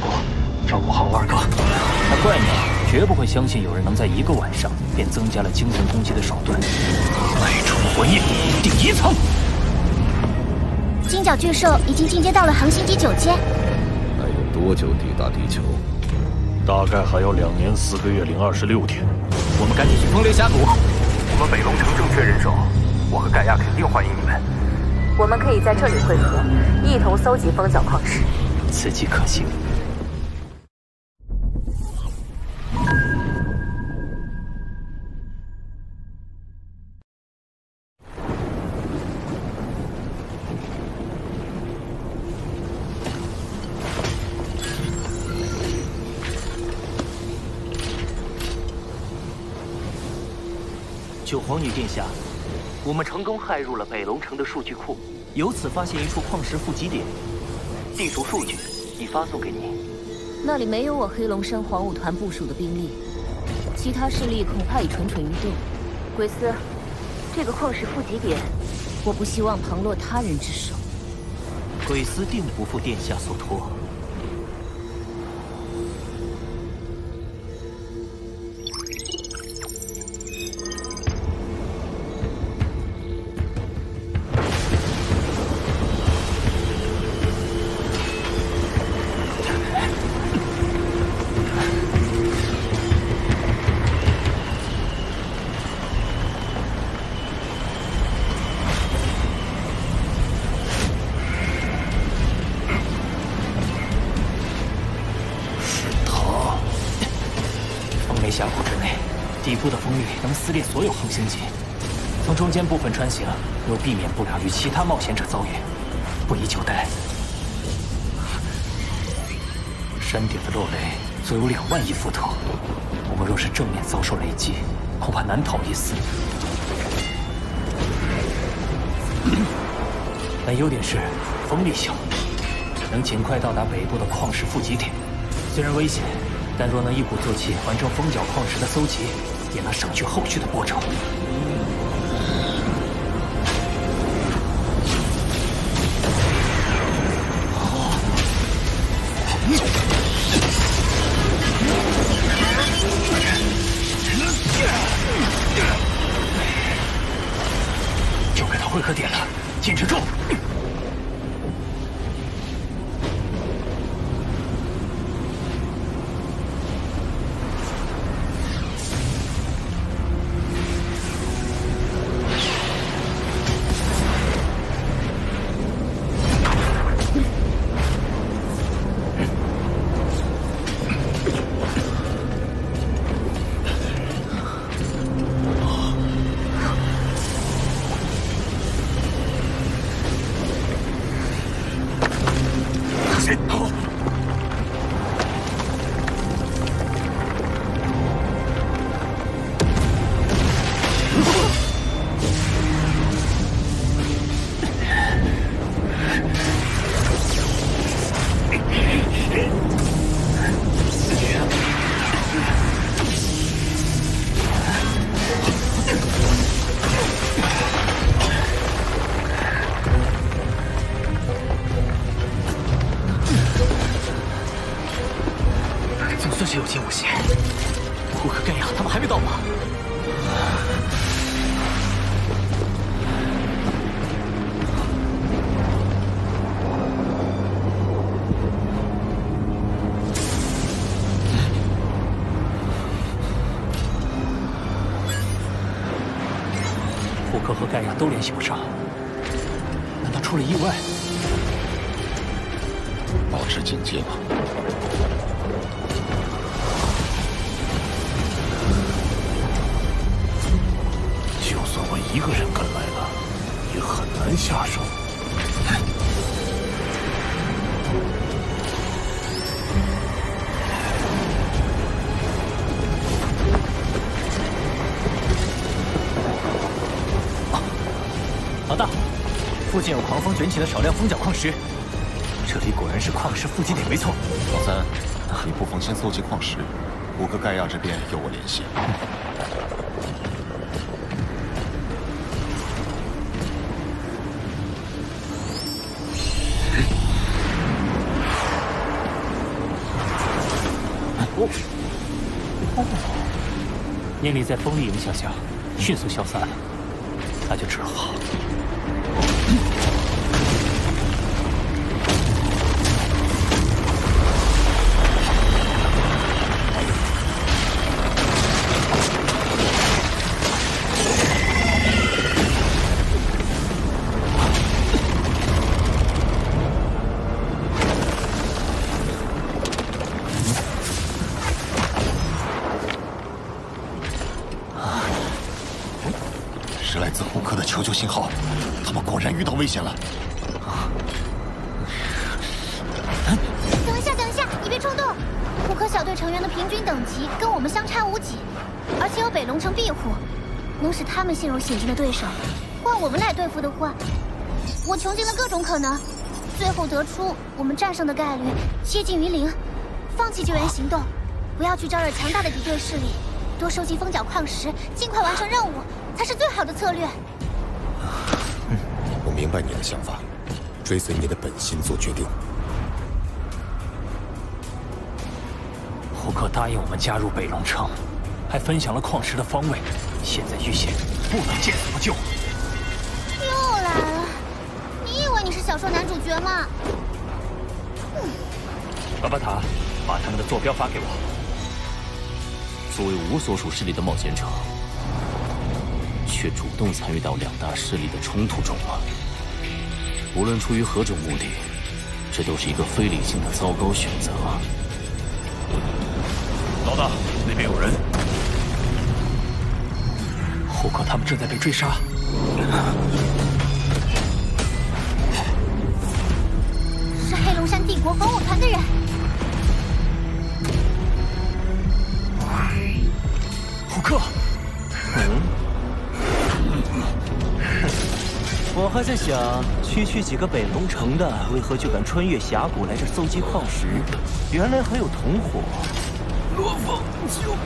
报告，照顾好我二哥。那怪鸟绝不会相信有人能在一个晚上便增加了精神攻击的手段。脉冲魂印，第一层。金角巨兽已经进阶到了恒星级九阶。还有多久抵达地球？大概还有两年四个月零二十六天。我们赶紧去风雷峡谷。我们北龙城正缺人手，我和盖亚肯定欢迎你们。我们可以在这里汇合，一同搜集风角矿石。此计可行。九皇女殿下，我们成功骇入了北龙城的数据库，由此发现一处矿石富集点，地图数据已发送给你。那里没有我黑龙山黄武团部署的兵力，其他势力恐怕已蠢蠢欲动。鬼司，这个矿石富集点，我不希望旁落他人之手。鬼司定不负殿下所托。撕裂所有恒星级。从中间部分穿行，又避免不了与其他冒险者遭遇。不宜久待。山顶的落雷足有两万亿伏特，我们若是正面遭受雷击，恐怕难逃一死。但优点是风力小，能尽快到达北部的矿石富集点。虽然危险。但若能一鼓作气完成风角矿石的搜集，也能省去后续的波折。联系不上，难道出了意外？保持警戒吧。就算我一个人跟来了，也很难下手。附近有狂风卷起的少量风角矿石，这里果然是矿石富集点，没错。老三，你不妨先搜集矿石，我和盖亚这边有我联系。功。念力在风力影响下迅速消散了，那就只好。是来自胡克的求救信号，他们果然遇到危险了。啊等一下，等一下，你别冲动。胡克小队成员的平均等级跟我们相差无几，而且有北龙城庇护，能使他们陷入险境的对手，换我们来对付的话，我穷尽了各种可能，最后得出我们战胜的概率接近于零。放弃救援行动，不要去招惹强大的敌对势力，多收集风角矿石，尽快完成任务，才是最好的策略。我明白你的想法，追随你的本心做决定。胡克答应我们加入北龙城，还分享了矿石的方位。现在遇险，不能见死不救。又来了，你以为你是小说男主角吗？巴巴塔，把他们的坐标发给我。作为无所属势力的冒险者，却主动参与到两大势力的冲突中了。无论出于何种目的，这都是一个非理性的糟糕选择。老大，那边有人。胡克他们正在被追杀。是黑龙山帝国防务团的人。在想，区区几个北龙城的，为何就敢穿越峡谷来这搜集矿石？原来还有同伙。罗凤九，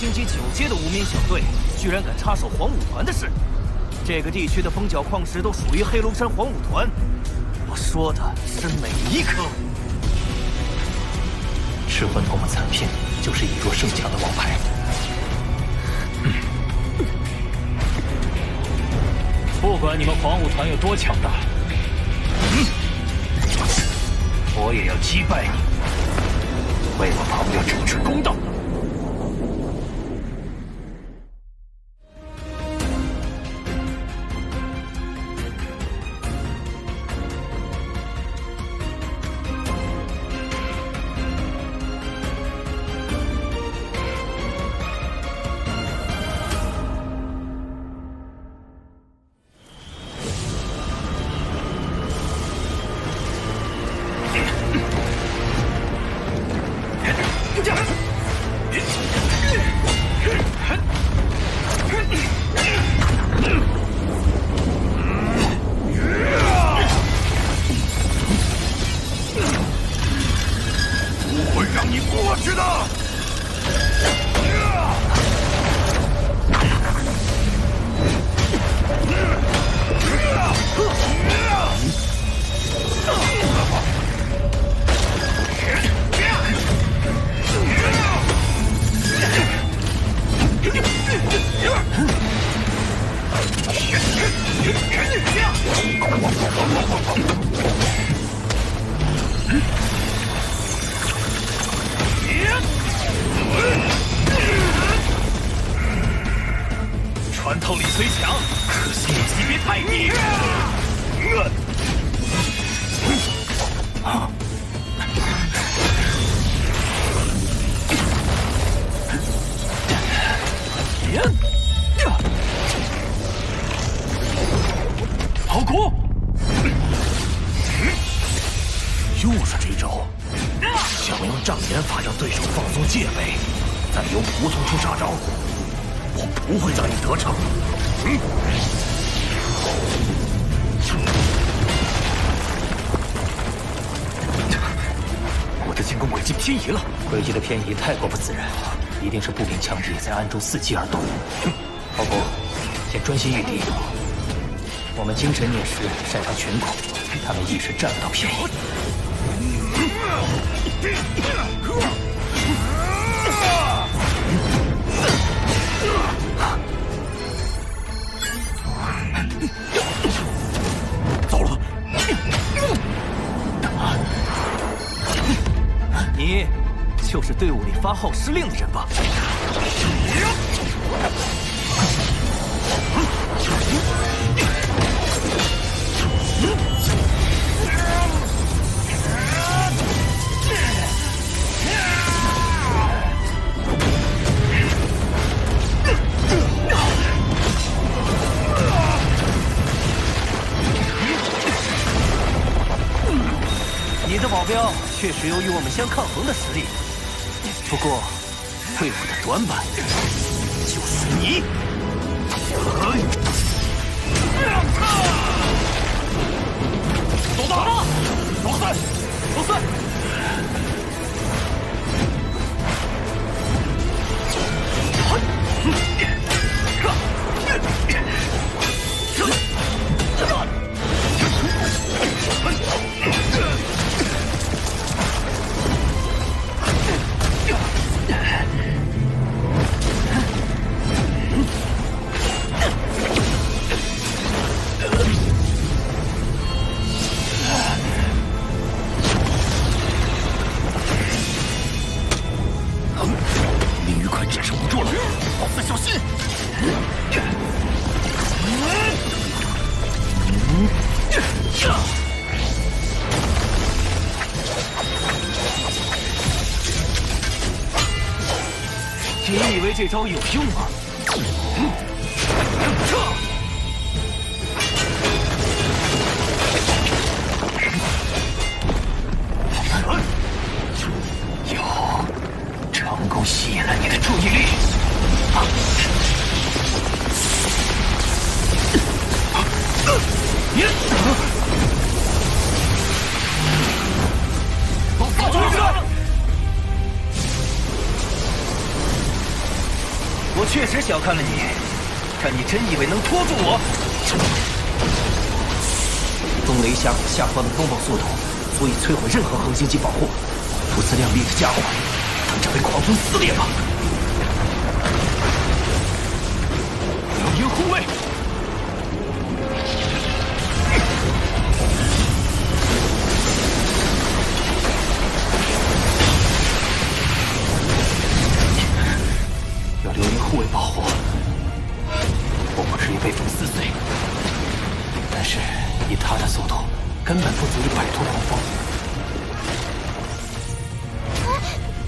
星级九阶的无名小队，居然敢插手黄武团的事。这个地区的蜂角矿石都属于黑龙山黄武团，我说的是每一颗。赤魂头目残片就是以弱胜强的王牌。不管你们黄武团有多强大，嗯我也要击败你，为我朋友争取公道。又是这招想用障眼法让对手放松戒备再由仆从出杀招我不会让你得逞。我的进攻轨迹偏移了。轨迹的偏移太过不自然一定是步兵强敌在暗中伺机而动。老胡先专心御敌我们精神孽师擅长群攻，他们一时占不到便宜。糟了！你就是队伍里发号施令的人吧？确实有与我们相抗衡的实力，不过队伍的短板就是你。走大，老三，老三，老子小心！你以为这招有用吗？确实小看了你，但你真以为能拖住我？风雷峡谷下方的风暴速度足以摧毁任何恒星级保护，不自量力的家伙，等着被狂风撕裂吧！两营护卫，是以他的速度，根本不足以摆脱狂风。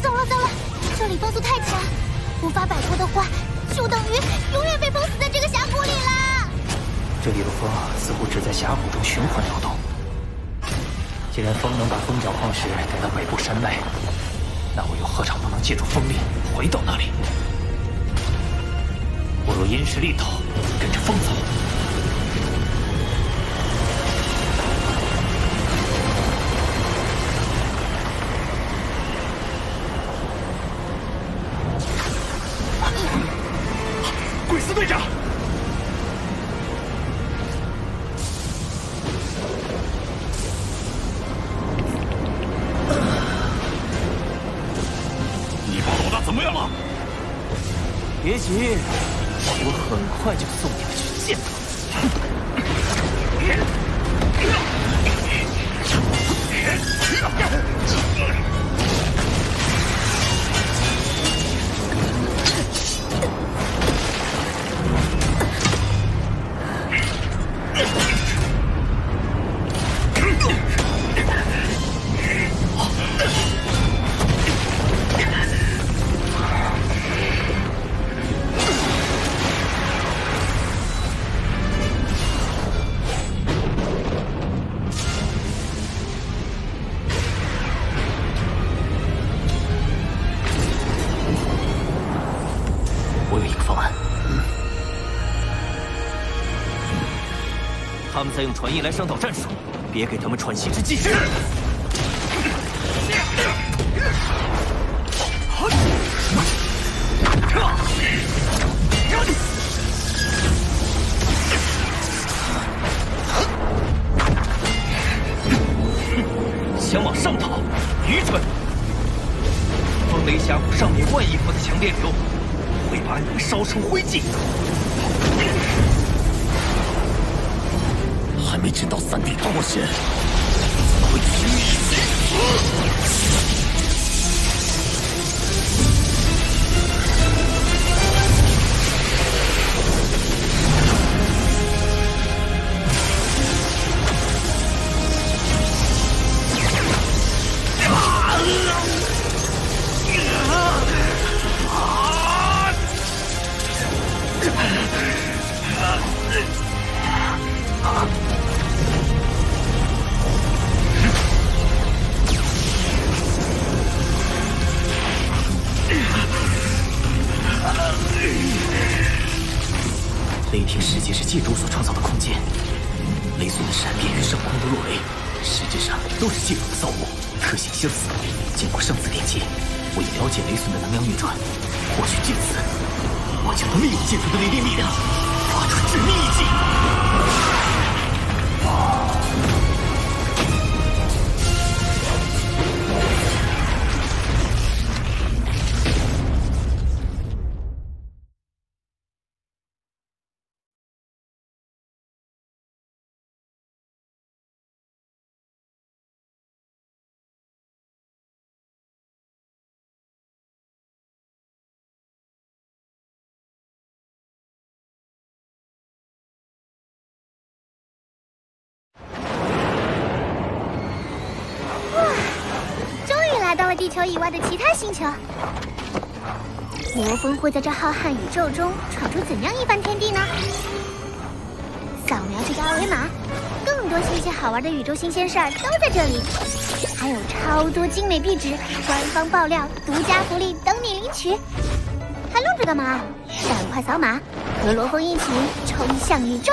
糟了糟了，这里风速太强，无法摆脱的话，就等于永远被封死在这个峡谷里了。这里的风似乎只在峡谷中循环流动。既然风能把风角矿石带到北部山脉，那我又何尝不能借助风力回到那里？我若因势利导，跟着风走，队长，你把老大怎么样了？别急，我很快就送你用传音来商讨战术，别给他们喘息之机。撤！想往上跑，愚蠢！风雷峡谷上面万亿伏的强电流，会把你们烧成灰烬。还没见到三弟脱险，怎么会轻易死？世界是借主所创造的空间，雷隼的闪电与上空的落雷，实质上都是借主的造物，特性相似。经过上次连接，我已了解雷隼的能量运转，或许借此，我将能利用借主的雷电力量，发出致命一击。地球以外的其他星球。魔风会在这浩瀚宇宙中闯出怎样一番天地呢？扫描这个二维码，更多新鲜好玩的宇宙新鲜事儿都在这里，还有超多精美壁纸、官方爆料、独家福利等你领取。还愣着干嘛？赶快扫码，和罗峰一起冲向宇宙！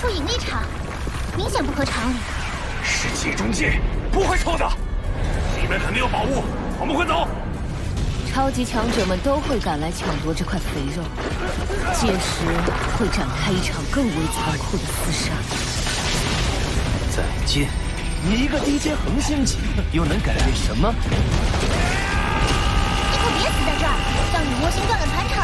出引力场，明显不合常理。世界中界不会错的，里面肯定有宝物，我们快走。超级强者们都会赶来抢夺这块肥肉，届时会展开一场更为残酷的厮杀。再见，你一个低阶恒星级，又能改变什么？你可别死在这儿，让你魔星断了传承。